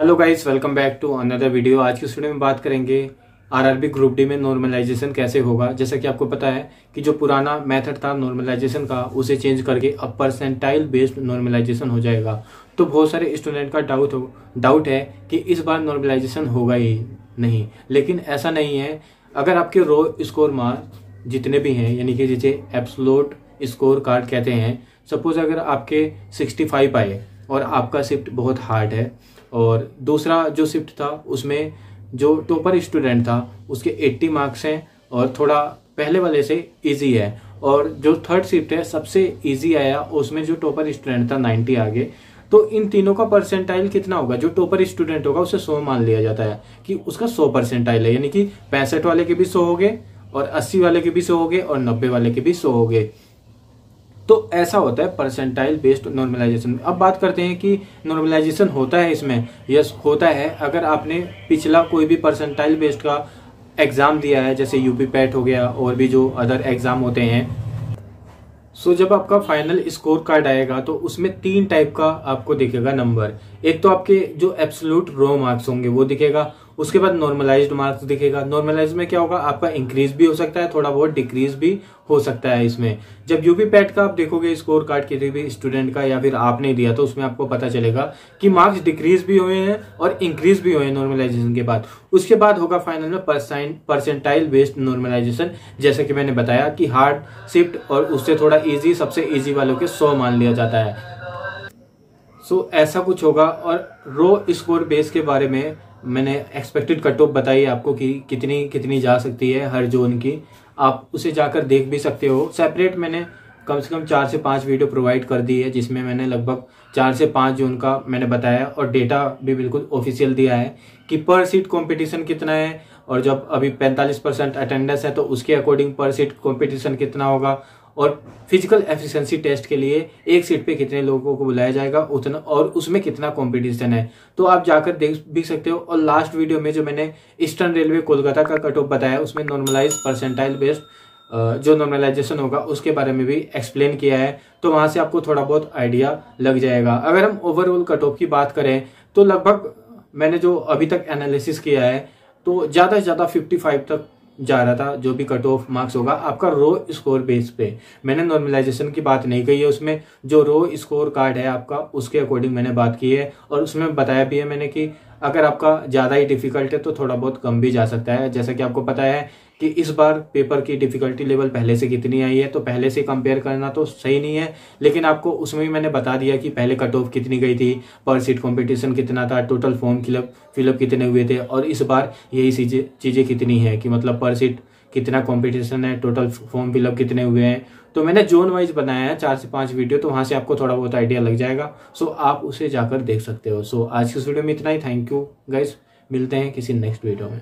Hello guys welcome back to another video आज की वीडियो में बात करेंगे आरआरबी ग्रुप डी में नॉर्मलाइजेशन कैसे होगा। जैसा कि आपको पता है कि जो पुराना मेथड था नॉर्मलाइजेशन का, उसे चेंज करके अब परसेंटाइल बेस्ड नॉर्मलाइजेशन हो जाएगा। तो बहुत सारे स्टूडेंट का डाउट हो डाउट है कि इस बार नॉर्मलाइजेशन होगा ही नहीं। लेकिन ऐसा नहीं है। अगर आपके रो स्कोर मार्क जितने भी हैं, यानी कि जिसे एप्सलोट स्कोर कार्ड कहते हैं सपोज़ अगर आपके 65 आए और आपका शिफ्ट बहुत हार्ड है। और दूसरा जो शिफ्ट था, उसमें जो टॉपर स्टूडेंट था, उसके 80 मार्क्स हैं और थोड़ा पहले वाले से इजी है। और जो थर्ड शिफ्ट है, सबसे इजी आया, उसमें जो टॉपर स्टूडेंट था 90 आगे। तो इन तीनों का परसेंटाइल कितना होगा? जो टॉपर स्टूडेंट होगा, उसे 100 मान लिया जाता है कि उसका 100 परसेंटाइल है। यानी कि पैंसठ वाले के भी 100 हो गए और 80 वाले के भी 100 हो गए और 90 वाले के भी 100 हो गए। तो ऐसा होता है परसेंटाइल बेस्ड नॉर्मलाइजेशन अब बात करते हैं कि नॉर्मलाइजेशन होता है इसमें? यस होता है। अगर आपने पिछला कोई भी परसेंटाइल बेस्ड का एग्ज़ाम दिया है जैसे यूपी पैट हो गया और भी जो अदर एग्ज़ाम होते हैं सो so, जब आपका फाइनल स्कोर कार्ड आएगा तो उसमें तीन टाइप का आपको दिखेगा नंबर एक तो आपके जो एब्सोल्यूट रो मार्क्स होंगे वो दिखेगा। उसके बाद नॉर्मलाइज्ड मार्क्स दिखेगा। नॉर्मलाइज में क्या होगा? आपका इंक्रीज भी हो सकता है थोड़ा बहुत डिक्रीज भी हो सकता है इसमें। जब यूपी पैट का आप देखोगे स्कोर कार्ड किसी भी स्टूडेंट का या फिर आपने दिया तो उसमें आपको पता चलेगा कि मार्क्स डिक्रीज भी हुए हैं और इंक्रीज भी हुए हैं नॉर्मलाइजेशन के बाद। उसके बाद होगा फाइनल में परसेंटाइल बेस्ड नॉर्मलाइजेशन जैसे कि मैंने बताया कि हार्ड शिफ्ट और उससे थोड़ा ईजी सबसे ईजी वालों के सौ मान लिया जाता है। सो so, ऐसा कुछ होगा और रो स्कोर बेस के बारे में मैंने एक्सपेक्टेड कट ऑफ़ बताई आपको कि कितनी कितनी जा सकती है हर जोन की। आप उसे जाकर देख भी सकते हो। सेपरेट मैंने कम से कम चार से पाँच वीडियो प्रोवाइड कर दी है, जिसमें मैंने लगभग चार से पाँच जोन का मैंने बताया और डेटा भी बिल्कुल ऑफिशियल दिया है कि पर सीट कंपटीशन कितना है और जब अभी 45 परसेंट अटेंडेंस है तो उसके अकॉर्डिंग पर सीट कंपटीशन कितना होगा और फ़िज़िकल एफिशिएंसी टेस्ट के लिए एक सीट पे कितने लोगों को बुलाया जाएगा, उतना और उसमें कितना कंपटीशन है। तो आप जाकर देख भी सकते हो। और लास्ट वीडियो में जो मैंने ईस्टर्न रेलवे कोलकाता का कट ऑफ़ बताया, उसमें नॉर्मलाइज परसेंटाइल बेस्ड जो नॉर्मलाइजेशन होगा, उसके बारे में भी एक्सप्लेन किया है। तो वहाँ से आपको थोड़ा बहुत आइडिया लग जाएगा। अगर हम ओवरऑल कट ऑफ़ की बात करें तो लगभग मैंने जो अभी तक एनालिसिस किया है तो ज़्यादा से ज़्यादा 55 तक जा रहा था, जो भी कट ऑफ़ मार्क्स होगा आपका रो स्कोर बेस पे। मैंने नॉर्मलाइजेशन की बात नहीं कही है उसमें। जो रो स्कोर कार्ड है आपका, उसके अकॉर्डिंग मैंने बात की है और उसमें बताया भी है मैंने कि अगर आपका ज़्यादा ही डिफ़िकल्ट है तो थोड़ा बहुत कम भी जा सकता है। जैसा कि आपको पता है कि इस बार पेपर की डिफिकल्टी लेवल पहले से कितनी आई है तो पहले से कंपेयर करना तो सही नहीं है। लेकिन आपको उसमें भी मैंने बता दिया कि पहले कट ऑफ़ कितनी गई थी पर सीट कंपटीशन कितना था टोटल फॉर्म फिलअप फिलअप कितने हुए थे, और इस बार यही चीज़ें, चीज़ें कितनी है कि मतलब पर सीट कितना कंपटीशन है टोटल फॉर्म फिलअप कितने हुए हैं। तो मैंने जोन वाइज बनाया है, चार से पाँच वीडियो तो वहाँ से आपको थोड़ा बहुत आइडिया लग जाएगा। सो आप उसे जाकर देख सकते हो। सो आज की वीडियो में इतना ही। थैंक यू गाइस मिलते हैं किसी नेक्स्ट वीडियो में।